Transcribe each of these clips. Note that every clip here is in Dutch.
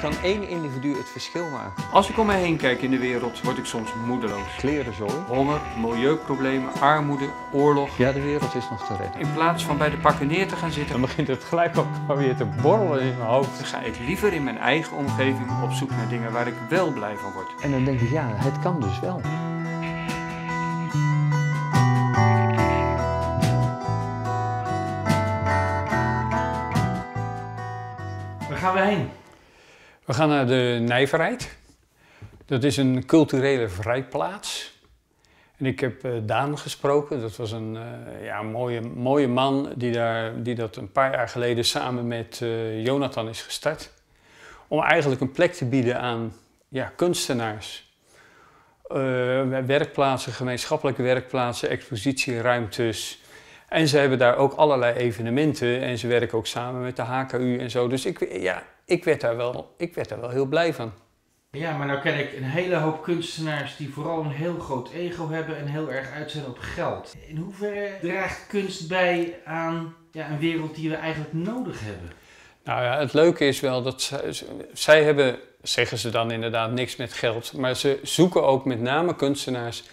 kan één individu het verschil maken. Als ik om me heen kijk in de wereld, word ik soms moedeloos. Klerenzooi. Honger, milieuproblemen, armoede, oorlog. Ja, de wereld is nog te redden. In plaats van bij de pakken neer te gaan zitten, Dan begint het gelijk ook maar weer te borrelen in mijn hoofd. ga ik liever in mijn eigen omgeving op zoek naar dingen waar ik wel blij van word. En dan denk ik, ja, het kan dus wel. Waar gaan we heen? We gaan naar de Nijverheid. Dat is een culturele vrijplaats. En ik heb eh, Daan gesproken. Dat was een eh, ja, mooie, mooie man die, daar, die dat een paar jaar geleden samen met eh, Jonathan is gestart. Om eigenlijk een plek te bieden aan ja, kunstenaars. Werkplaatsen, gemeenschappelijke werkplaatsen, expositieruimtes. En ze hebben daar ook allerlei evenementen en ze werken ook samen met de HKU en zo. Dus ik, ja, ik, werd, daar wel, ik werd daar wel heel blij van. Ja, maar nou ken ik een hele hoop kunstenaars die vooral een heel groot ego hebben en heel erg uit zijn op geld. In hoeverre draagt kunst bij aan ja, een wereld die we eigenlijk nodig hebben? Nou ja, het leuke is wel dat zij, zij hebben, zeggen ze dan inderdaad, niks met geld. Maar ze zoeken ook met name kunstenaars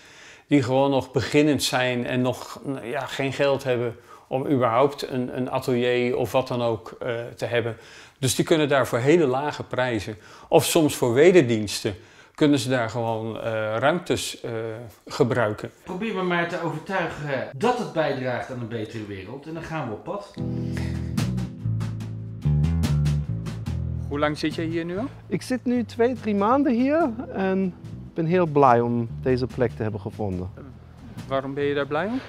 die gewoon nog beginnend zijn en nog ja, geen geld hebben om überhaupt een, een atelier of wat dan ook eh, te hebben. Dus die kunnen daar voor hele lage prijzen, of soms voor wederdiensten, kunnen ze daar gewoon eh, ruimtes eh, gebruiken. Probeer me maar te overtuigen dat het bijdraagt aan een betere wereld en dan gaan we op pad. Hoe lang zit je hier nu al? Ik zit nu twee, drie maanden hier en ben heel blij om deze plek te hebben gevonden. Waarom ben je daar blij om?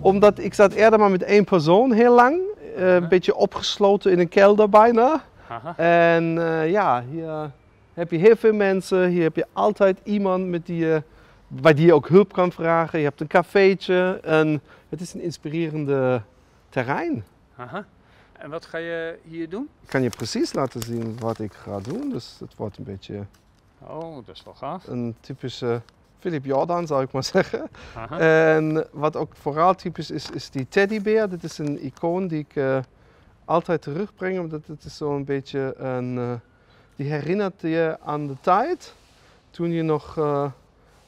Omdat ik zat eerder maar met één persoon heel lang, eh, een beetje opgesloten in een kelder bijna. Haha. En eh, ja, hier heb je heel veel mensen, hier heb je altijd iemand met die bij die je ook hulp kan vragen. Je hebt een cafeetje en het is een inspirerende terrein. Aha. En wat ga je hier doen? Ik kan je precies laten zien wat ik ga doen, dus het wordt een beetje Oh, dat is wel gaaf. een typische Philip Jordan zou ik maar zeggen. Aha. En wat ook vooral typisch is, is die teddybeer. Dit is een icoon die ik eh, altijd terugbreng, omdat het is zo'n beetje een... eh, die herinnert je aan de tijd toen je nog eh,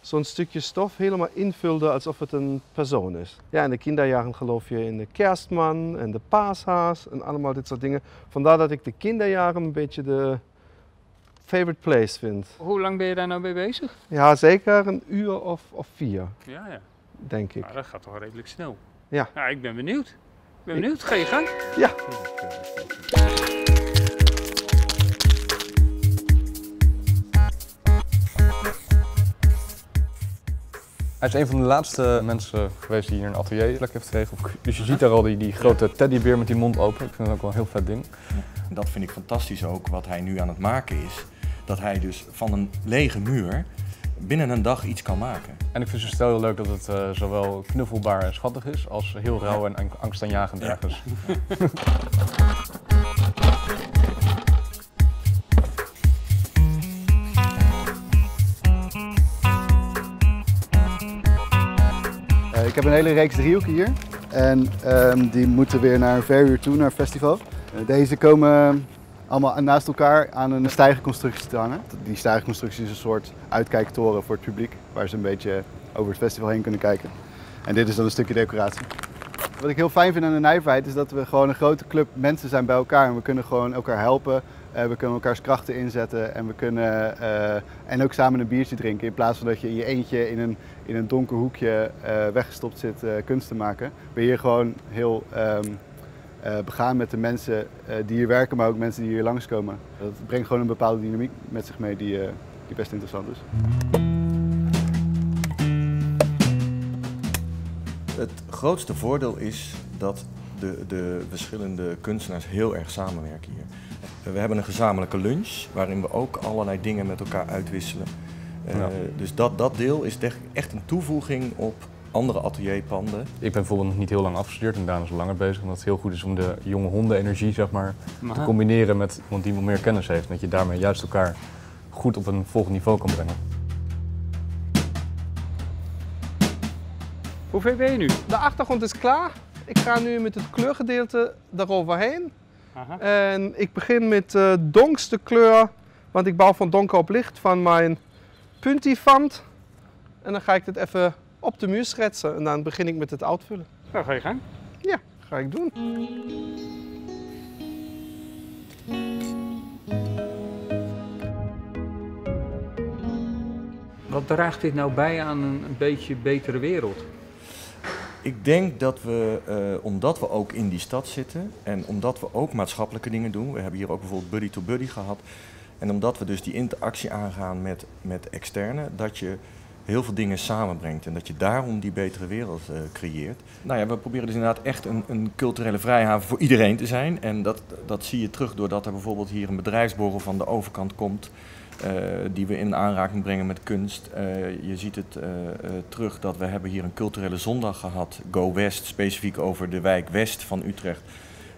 zo'n stukje stof helemaal invulde alsof het een persoon is. Ja, in de kinderjaren geloof je in de kerstman en de paashaas en allemaal dit soort dingen. Vandaar dat ik de kinderjaren een beetje de favorite place vind. Hoe lang ben je daar nou mee bezig? Ja, zeker een uur of, of vier, Ja, ja. denk ik. Nou, dat gaat toch redelijk snel. Ja. Nou, ik ben benieuwd. Ik ben Ik- benieuwd. Ga je gang. Ja. Hij is een van de laatste mensen geweest die hier een atelier plek heeft gekregen. Dus je ziet daar al die, die grote teddybeer met die mond open. Ik vind dat ook wel een heel vet ding. Dat vind ik fantastisch ook, wat hij nu aan het maken is. Dat hij dus van een lege muur binnen een dag iets kan maken. En ik vind zijn stijl heel leuk dat het eh, zowel knuffelbaar en schattig is, als heel rauw en ang- angstaanjagend Ja. ergens. Eh, ik heb een hele reeks driehoeken hier. En ehm, die moeten weer naar een verhuur toe, naar een festival. Eh, deze komen allemaal naast elkaar aan een stijgerconstructie te hangen. Die stijgerconstructie is een soort uitkijktoren voor het publiek, waar ze een beetje over het festival heen kunnen kijken. En dit is dan een stukje decoratie. Wat ik heel fijn vind aan de Nijverheid is dat we gewoon een grote club mensen zijn bij elkaar. En we kunnen gewoon elkaar helpen. Eh, we kunnen elkaars krachten inzetten. En we kunnen eh, en ook samen een biertje drinken. In plaats van dat je in je eentje in een, in een donker hoekje eh, weggestopt zit eh, kunst te maken. Ben je hier gewoon heel ehm, eh, begaan met de mensen eh, die hier werken, maar ook mensen die hier langskomen. Dat brengt gewoon een bepaalde dynamiek met zich mee die, eh, die best interessant is. Het grootste voordeel is dat de, de verschillende kunstenaars heel erg samenwerken hier. We hebben een gezamenlijke lunch waarin we ook allerlei dingen met elkaar uitwisselen. Eh. Dus dat, dat deel is echt een toevoeging op andere atelierpanden. Ik ben bijvoorbeeld nog niet heel lang afgestudeerd en Daan is al langer bezig. Omdat het heel goed is om de jonge hondenenergie zeg maar, te combineren met iemand die wat meer kennis heeft. En dat je daarmee juist elkaar goed op een volgend niveau kan brengen. Hoe ver ben je nu? De achtergrond is klaar. Ik ga nu met het kleurgedeelte eroverheen. Aha. En ik begin met de donkste kleur Want ik bouw van donker op licht van mijn puntifant. En dan ga ik dit even op de muur schetsen. En dan begin ik met het uitvullen. Nou, ga je gang. Ja, ga ik doen. Wat draagt dit nou bij aan een, een beetje betere wereld? Ik denk dat we, eh, omdat we ook in die stad zitten en omdat we ook maatschappelijke dingen doen, we hebben hier ook bijvoorbeeld Buddy to Buddy gehad, en omdat we dus die interactie aangaan met, met externen, dat je heel veel dingen samenbrengt en dat je daarom die betere wereld eh, creëert. Nou ja, we proberen dus inderdaad echt een, een culturele vrijhaven voor iedereen te zijn. En dat, dat zie je terug doordat er bijvoorbeeld hier een bedrijfsborrel van de overkant komt. eh, die we in aanraking brengen met kunst. Eh, je ziet het terug dat we hebben hier een culturele zondag gehad, Go West, specifiek over de wijk West van Utrecht.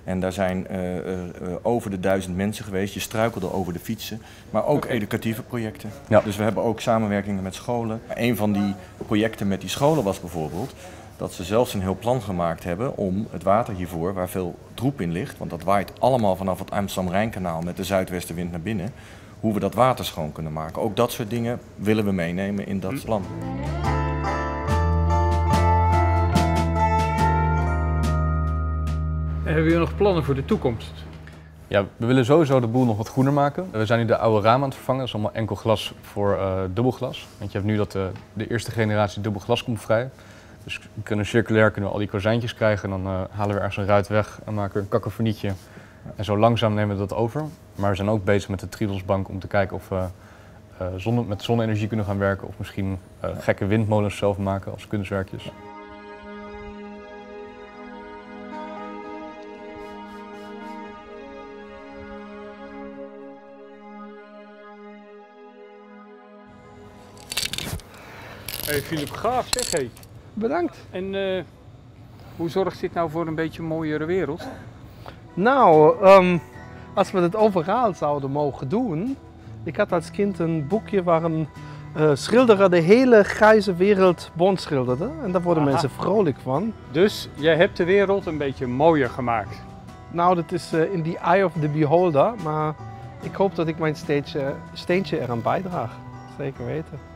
En daar zijn eh, eh, eh, over de duizend mensen geweest. Je struikelde over de fietsen, maar ook educatieve projecten. Ja. Dus we hebben ook samenwerkingen met scholen. Een van die projecten met die scholen was bijvoorbeeld dat ze zelfs een heel plan gemaakt hebben om het water hiervoor, waar veel troep in ligt, want dat waait allemaal vanaf het Amsterdam-Rijnkanaal met de zuidwestenwind naar binnen, hoe we dat water schoon kunnen maken. Ook dat soort dingen willen we meenemen in dat plan. Hebben jullie nog plannen voor de toekomst? Ja, we willen sowieso de boel nog wat groener maken. We zijn nu de oude ramen aan het vervangen. Dat is allemaal enkel glas voor eh dubbelglas. Want je hebt nu dat de, de eerste generatie dubbelglas komt vrij. Dus we kunnen circulair kunnen al die kozijntjes krijgen. En dan eh, halen we ergens een ruit weg en maken we een kakofonietje. En zo langzaam nemen we dat over. Maar we zijn ook bezig met de Triedelsbank om te kijken of we eh, zonne, met zonne-energie kunnen gaan werken. Of misschien eh, gekke windmolens zelf maken als kunstwerkjes. Hey, Philip, gaaf zeg hé. Bedankt. En eh, hoe zorgt dit nou voor een beetje een mooiere wereld? Nou, ehm, als we het overal zouden mogen doen. Ik had als kind een boekje waar een eh, schilderer de hele grijze wereld bond schilderde. En daar worden Aha. mensen vrolijk van. Dus jij hebt de wereld een beetje mooier gemaakt. Nou, dat is eh, in the eye of the beholder. Maar ik hoop dat ik mijn steentje, steentje eraan bijdraag. Zeker weten.